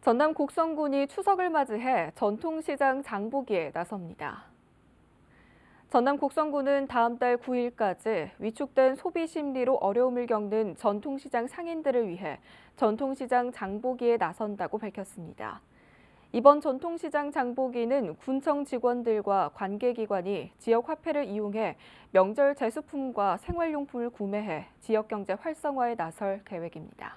전남 곡성군이 추석을 맞이해 전통시장 장보기에 나섭니다. 전남 곡성군은 다음 달 9일까지 위축된 소비 심리로 어려움을 겪는 전통시장 상인들을 위해 전통시장 장보기에 나선다고 밝혔습니다. 이번 전통시장 장보기는 군청 직원들과 관계기관이 지역 화폐를 이용해 명절 제수품과 생활용품을 구매해 지역 경제 활성화에 나설 계획입니다.